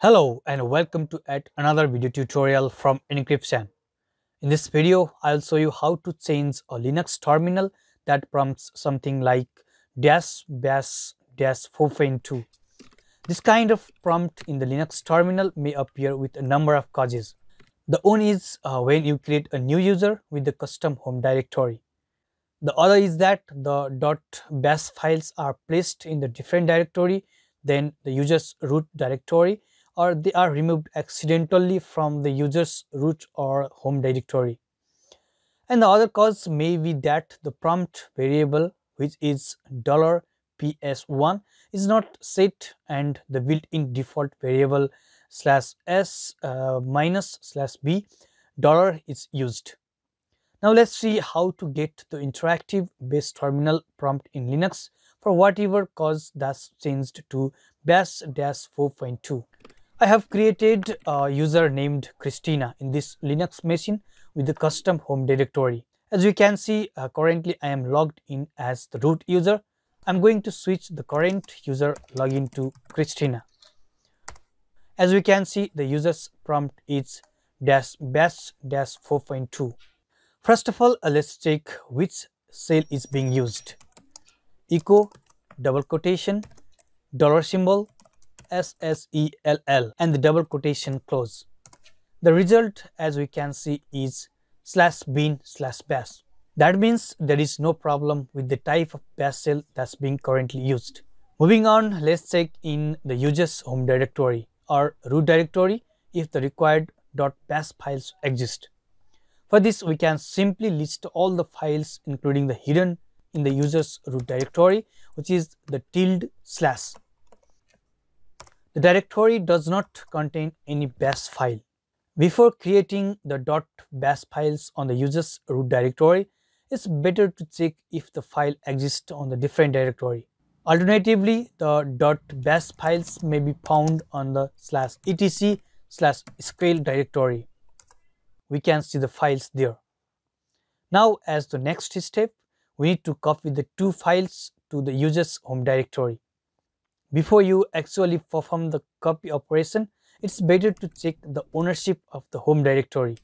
Hello and welcome to yet another video tutorial from Enkripsan. In this video, I'll show you how to change a Linux terminal that prompts something like dash bash dash 4.2. This kind of prompt in the Linux terminal may appear with a number of causes. The one is uh, when you create a new user with the custom home directory. The other is that the .bash files are placed in the different directory than the user's root directory or they are removed accidentally from the user's root or home directory. And the other cause may be that the prompt variable which is $ps1 is not set and the built-in default variable slash s uh, minus slash b dollar is used. Now let's see how to get the interactive bash terminal prompt in Linux for whatever cause that's changed to bash-4.2. I have created a user named Christina in this Linux machine with the custom home directory. As you can see, uh, currently I am logged in as the root user. I'm going to switch the current user login to Christina. As we can see, the user's prompt is dash bash dash 4.2. First of all, uh, let's check which shell is being used. Echo, double quotation, dollar symbol, SHELL and the double quotation close. The result as we can see is slash bin slash bash. That means there is no problem with the type of bash shell that's being currently used. Moving on, let's check in the user's home directory or root directory if the required dot .bash files exist. For this, we can simply list all the files including the hidden in the user's root directory which is the tilde slash. The directory does not contain any bash file. Before creating the .bash files on the user's root directory, it's better to check if the file exists on the different directory. Alternatively, the .bash files may be found on the slash etc slash skel directory. We can see the files there. Now, as the next step, we need to copy the two files to the user's home directory. Before you actually perform the copy operation, it's better to check the ownership of the home directory.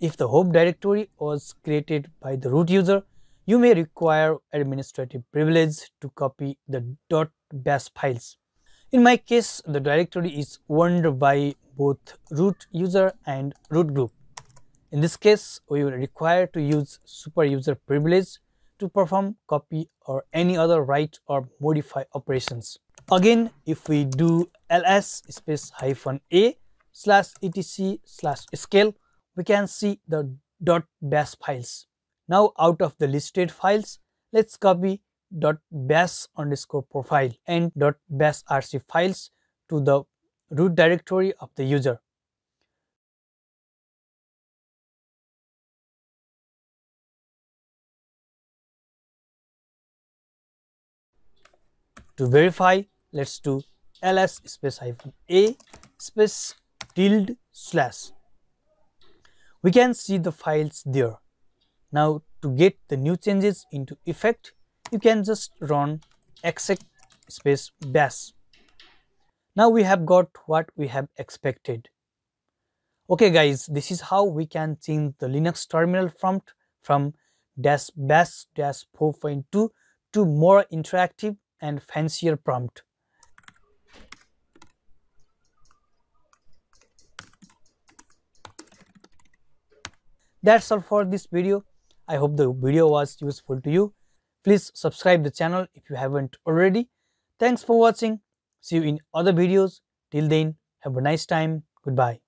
If the home directory was created by the root user, you may require administrative privilege to copy the .bash files. In my case, the directory is owned by both root user and root group. In this case, we will require to use super user privilege to perform copy or any other write or modify operations. Again, if we do ls space hyphen a slash etc slash skel, we can see the dot .bash files. Now out of the listed files, let's copy dot .bash underscore profile and dot .bash rc files to the root directory of the user. To verify, let's do ls space hyphen a space tilde slash. We can see the files there. Now to get the new changes into effect, you can just run exec space bash. Now we have got what we have expected. Okay guys, this is how we can change the Linux terminal prompt from dash bash dash 4.2 to more interactive and fancier prompt. That's all for this video. I hope the video was useful to you. Please subscribe the channel if you haven't already. Thanks for watching. See you in other videos. Till then, have a nice time. Goodbye.